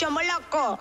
chomo loco.